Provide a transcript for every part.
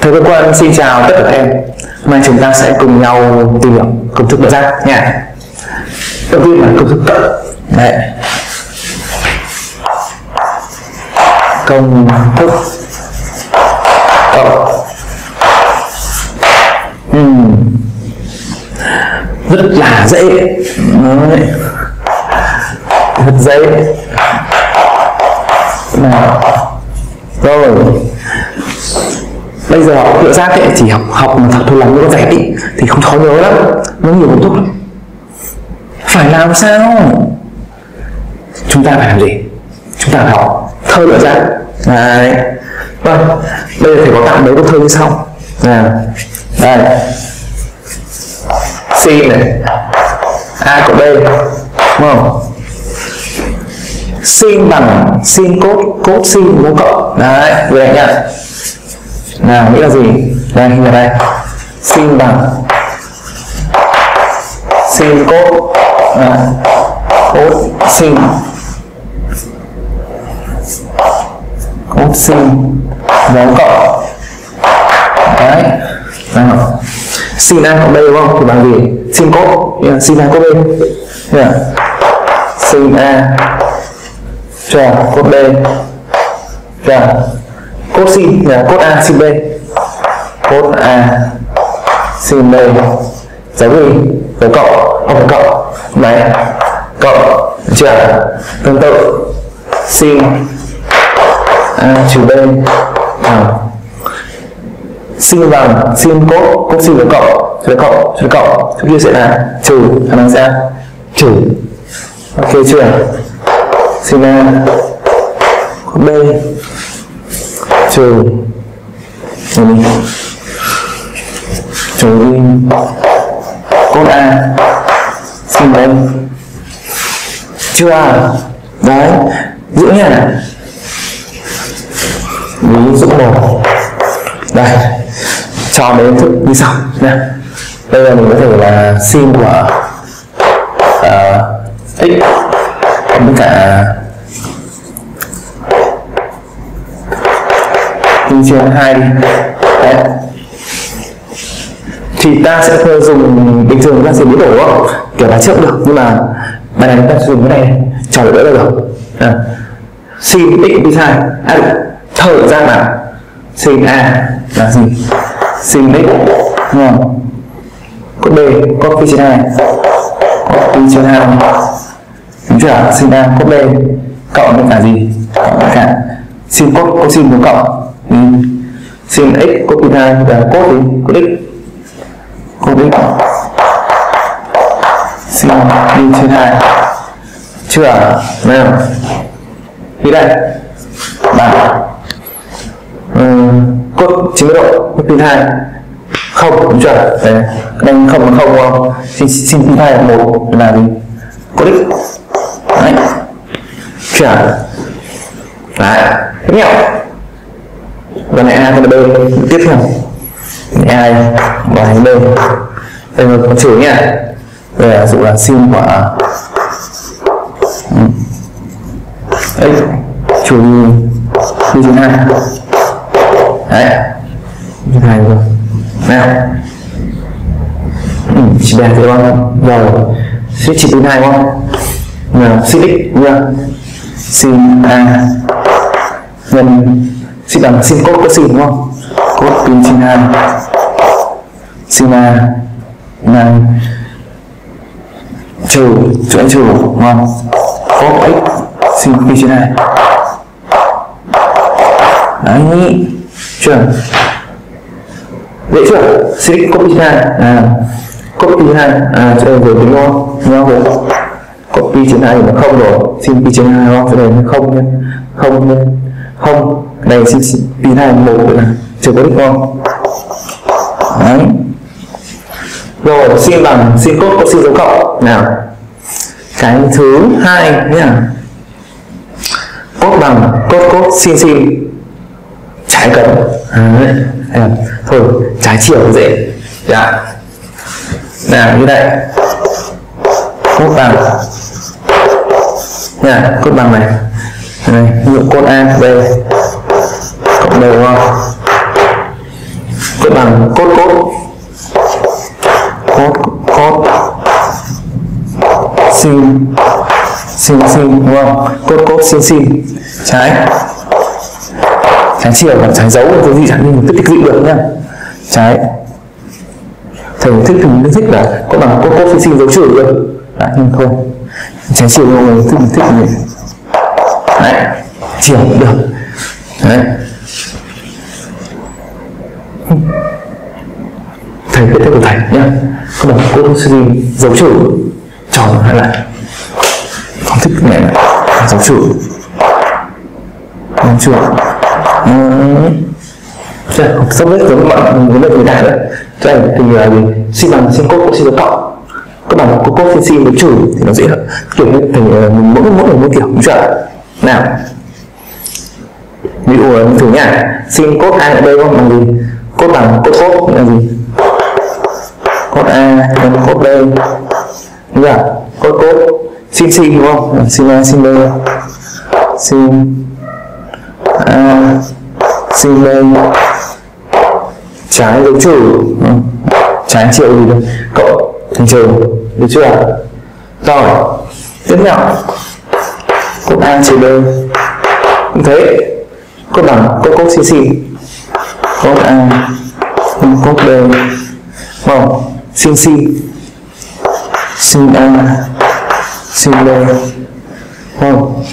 thưa các Quan, xin chào tất cả các em. Hôm nay chúng ta sẽ cùng nhau tìm hiểu công thức đỡ giác nha. Đầu tiên là công thức cộng Đấy. Công thức cộng uhm. Rất là dễ. Đấy. Rất dễ. Nào. Rồi bây giờ học tự giác ấy chỉ học học mà thật thôi làm những vẹt ý thì không khó nhớ lắm. Nó nhiều công thức lắm. Phải làm sao? Chúng ta phải làm gì? Chúng ta phải học. Thơ tự giác đấy. Vâng bây giờ thầy có tặng mấy câu thơ như sau. À, đây. C này. A cộng B. Đúng không? Sin bằng sin cốt cốt sin có cộng đấy về nhá nào nghĩa là gì? Đây hình ở đây. Sin bằng sin cốt. À, cốt sin cốt sin dấu cộng đấy. Nào sin a cộng b đúng không? Thì bằng gì? Sin cốt. Sin a cốt b yeah. sin a. Cho cốt b. Cho cốt sin là cốt a sin b. Cốt a sin b. Dấu gì dấu cộng không phải cộng đấy cộng chưa? Tương tự. Sin a trừ b. À. sin bằng sin cốt cốt sin với cộng với cộng với cộng trước kia sẽ là trừ, khả năng sẽ trừ. Ok chưa? Sin a. B trừ trừ đi cốt a sin b chưa à? đấy giữ nha. Ví dụ một. Đây cho đến thức như sau nha. Bây giờ mình có thể là sin của uh, x với cả nhân chia 2 đi. Đấy. thì ta sẽ dùng bình thường ta sẽ biến đổi không kiểu là trước được nhưng mà bài này ta dùng cái này cho đỡ được à. sin x đi sai. À, thở ra là sin a là gì? Sin x. Đúng không? Có b có phi trên hai. Có phi trên hai. Đúng chưa? Sin a có b. Cộng với cả gì? Cộng với cả. Sin cos có sin cộng sin x cos pi hai là cos gì cos x? Cos x sin pi trên hai chưa nào. Thì đây. Bằng ừ, cos 90 độ cos pi hai không đúng chưa? Đấy đang không là không không? Sin sin pi hai là một là gì? Cos x. Đấy. Chưa đấy. Tiếp theo và này a con b tiếp theo. Này a và b đây là con chữ nhá đây là dụ là sin của x trừ đi trừ hai đấy. Trừ hai rồi nào. Ừ, chỉ bèn thì con rồi sẽ chỉ đến hai không nào sin x nha. Sin a nhân xin bằng xin cốt có xin, đúng không? Cốt pin sin hai. Sin a này trừ chuỗi trừ, đúng không? Cốt x sin pin trên hai. Đấy. Chưa? Dễ chưa? Xin cốt pin trên hai. À cốt pi trên hai. À chỗ này rồi đúng không? Đúng không? Rồi copy pi trên hai là không rồi. Xin pi trên hai không? Chỗ này là không nhé. Không nhân không đây xin pin hai một là chưa có đích không đấy. Rồi xin bằng xin cốt có xin dấu cộng. Nào. Cái thứ hai nhá. Cốt bằng cốt cốt xin xin. Trái cấn đấy. À, thôi trái chiều dễ. Dạ. Nào như đây. Cốt bằng. Nha cốt bằng này. Này ví dụ cốt a b đều ờ, viết bằng cốt cốt. Cốt cốt. Xin xin xin đúng không? Cốt cốt xin xin. Trái. Trái chiều và trái dấu cái gì chẳng mình cứ tích vị được nha, trái. Thầy thích thì mình thích là có bằng cốt cốt xin xin dấu chữ được đấy nhưng thôi. Trái chiều mọi người thích mình thích mình đấy chiều được. Đấy thầy biết theo của thầy nhá có bằng cô xin xin dấu chữ tròn hay là không thích mẹ dấu chữ đúng chưa ừ. chưa sắp hết giống bạn. Muốn được người đại đấy. Cho anh thì là gì xin bằng xin cốt, xin được tọ các bạn có cốt xin xin dấu chữ thì nó dễ hơn. Kiểu như thì à, mình mỗi mỗi mỗi kiểu, đúng chưa nào ví dụ thử nhá, xin cốt a ở đây không? Bằng gì? Cốt bằng cốt cốt là gì? Cốt a nhân cốt b. Đúng chưa? Cốt cốt xin xin đúng không? Ờ, xin a xin b. Xin a xin b. Trái dấu trừ. Ờ, trái triệu gì đây? Cộng thành trừ được chưa? Rồi tiếp theo. Cốt a trừ b. Cũng thế cốt bằng, cốt cốt xin xin cốt a cốt b không xin xin sin a sin b không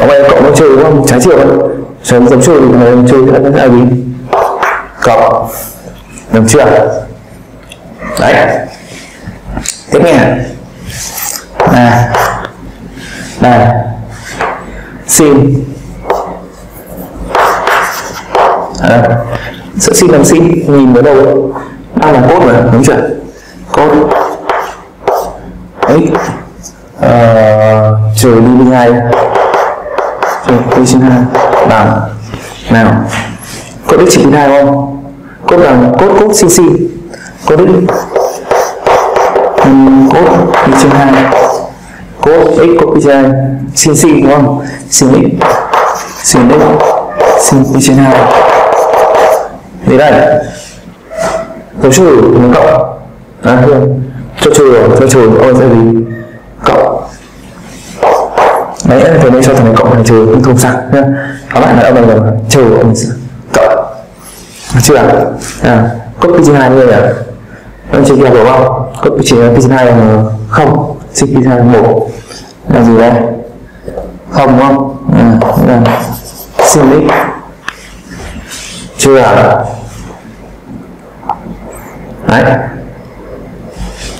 ở đây cộng với trừ đúng không? Trái chiều trái giống trừ thì chơi trừ là cái gì cộng được chưa? Đấy. Tiếp nghe à đây sin sẽ xin làm xin. Nhìn vào đâu đang là cốt mà? Đúng chưa cốt x uh, trừ đi đi hai. Trừ đi trên hai. Bằng nào. Cốt x trừ đi hai không? Cốt bằng cốt cốt cc sin cốt x um, cốt đi trên hai. Cốt x cốt đi trên hai sin sin đúng không? Sin x. Sin x. Sin đi trên hai đến đây. Dấu trừ mình cộng à không cho trừ rồi cho trừ ô sẽ gì cộng đấy thì đây à, cho thằng này cộng này trừ không sao nhá. Các bạn đã ông này là trừ ông cộng chưa à? à copy trên hai như này ông chưa kia đúng không copy trên hai là không. Xin pi hai một. Là gì đây? Không đúng không? À, là xin x chưa à? Đấy.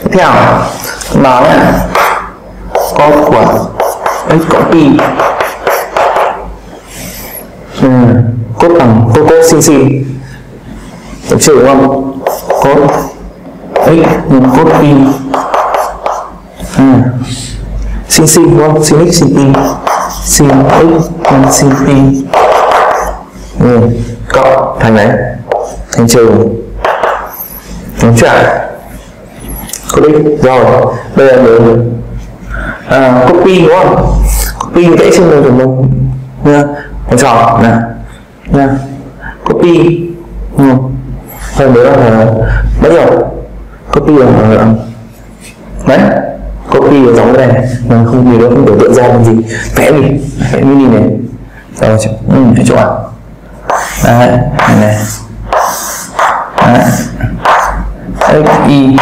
Tiếp theo nói là có của x cộng pi ừ. cốt bằng cốt cốt xin xin được chưa đúng không? Cốt x nhân cốt pi ừ. xin sin đúng không? Xin x xin pi xin x nhân xin pi ừ. cộng thành đấy. Thành trừ trả click rồi bây giờ mình à, copy đúng không? Copy vẽ trên đường của mình nha. Một chọn nè nha. Copy. Ừ. rồi nữa là bắt giờ? Copy là à, đấy. Copy ở giống cái này. Mình không gì đâu không biểu tượng ra làm gì. Vẽ đi. Vẽ mini này. Rồi ừ, chỗ à đấy này này. Đấy x y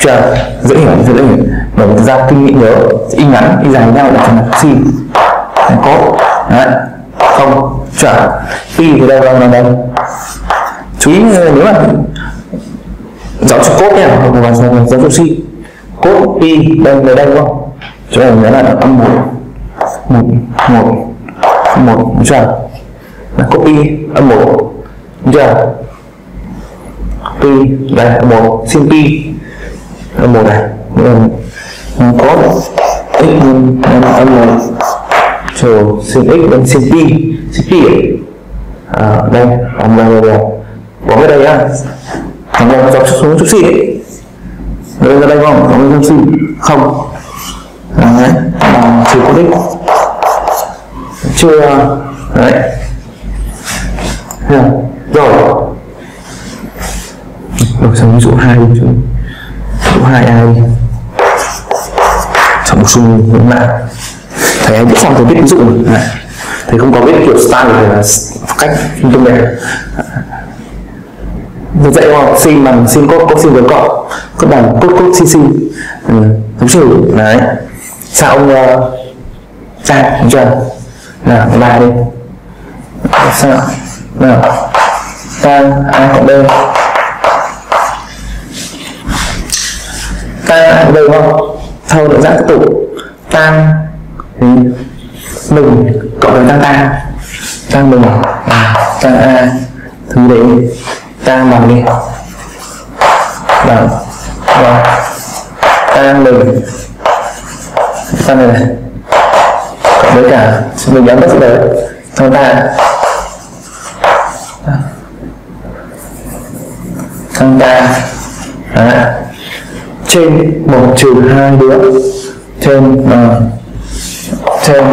chưa? Dễ hiểu dễ hiểu. Bởi vì ra kinh nghiệm nhớ, y ngắn, y dài nhau là thành là thành cốt đấy. Không chuẩn y thì đâu đâu đâu chú ý, nếu mà giáo trục cốt nha, hoặc là giáo trục si. Cốt y đây đây đây đúng không? Chúng ta nhớ là âm một. Một một một chưa? Là cốt y, âm một. Chưa? Pi à, đây một sin pi là một này. Có. X nhân âm một trừ sin x nhân sin pi sin pi à, đây. Âm đây rồi bỏ cái đây á thằng này dọc xuống chút xíu đây ra đây không? Có cái xin không. À, đấy. À, trừ có x. Chưa. Đấy. Rồi rồi xong ví dụ hai đi chứ. Ví dụ hai ai đi? Xong xung hướng lại thầy anh cũng không có biết ví dụ mà thầy không có biết kiểu style là cách tung này Tôi dạy không? sinh bằng sin cốt, cốt sin với cọ Cốt bằng cốt cốt sin sin ừ, đúng trừ Đấy. Sao ông ờ, uh, ta đúng chưa? Nào, ba đi. Sao? Nào. Ta A cộng B ta A không? sau được giác tụ. Tăng Tan thì Mình cộng với tăng ta tăng mình à, tăng A. Thứ đấy tăng bằng đi. Vâng. Vâng. Bằng Bằng tăng mình tăng này này? Cộng với cả Mình nhắm bất sự đấy ta. Tăng ta Đấy trên một trừ hai đứa trên uh, à, trên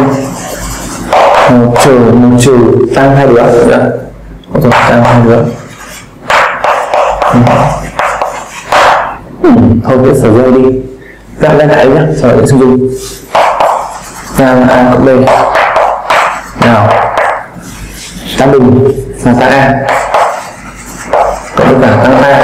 một trừ một trừ tăng hai đứa đã dạ. ok tăng hai đứa ừ. ừ, thôi biết sở rơi đi. Các lên lại nhé sau đó sử dụng là a cộng b. Nào. Tăng bình là tăng a. Cộng tất cả tăng a.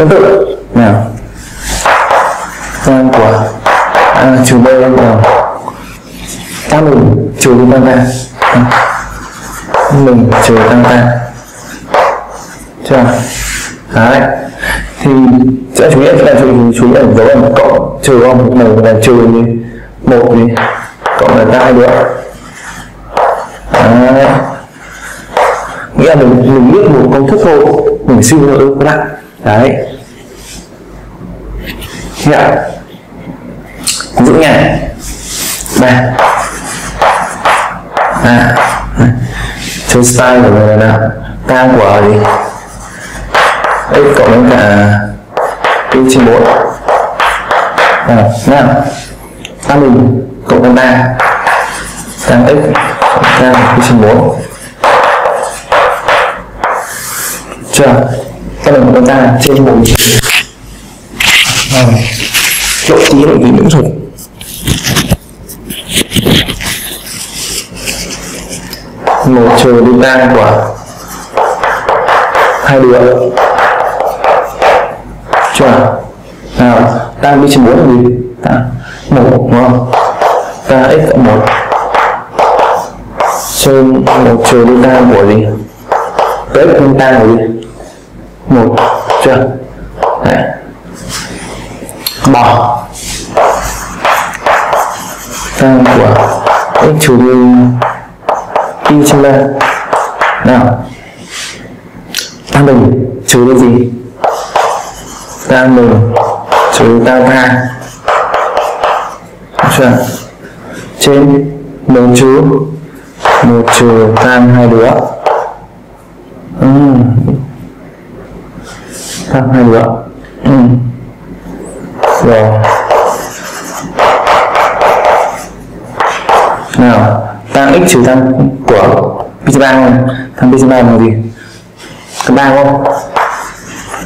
tương tự nào. Tăng của a trừ b nào tăng mình trừ đi tăng ta mình trừ tăng ta chưa? Đấy. Thì sẽ chú ý là chú ý chú ý là dấu âm cộng trừ âm một là trừ đi. Một đi. Cộng là hai được. Đấy. nghĩa là mình mình biết một công thức thôi. Mình suy nghĩ các bạn đấy. Hiểu giữ nhà ba à chơi style của người nào. Cao của gì? Ờ, x cộng với cả y trên bốn à nào tăng mình cộng với ba. Tăng x. Tăng y trên bốn chưa? Tăng mình của ta trên 4 chỗ tí lại bị nhiễm thuật một trừ đi tan của hai đứa. Chưa à? nào tăng đi trên bốn là gì? Ta. Một, đúng không? Ta x cộng một. Trên một trừ đi tan của gì tới nhân tan của gì? Một, chưa? Đấy. Bỏ. Tan của x trừ đi y trên ba nào. Tăng bình trừ đi gì? Tăng bình trừ tăng hai chưa? Trên một trừ một trừ tăng hai đứa ừ. tăng hai nữa ừ. rồi. Nào tăng x trừ tăng của pi ba thằng pi ba là gì? Cái ba không?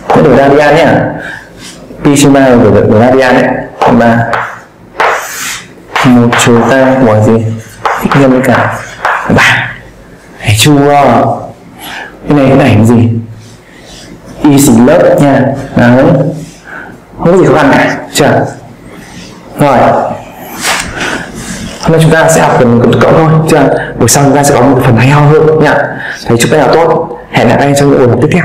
Cái đổi radian nhé. Pi ba là đổi, đổi radian đấy. Ba. Một trừ tăng của gì? X nhân với cả ba. Hãy chua cái này cái ảnh gì? Easy lớp nha. Đấy. Không có gì khó khăn cả. Chưa? Rồi. Hôm nay chúng ta sẽ học phần cộng thôi. Chưa? Buổi sau chúng ta sẽ có một phần hay ho hơn nha. Thấy chúng ta nhà tốt. Hẹn gặp lại trong buổi học tiếp theo.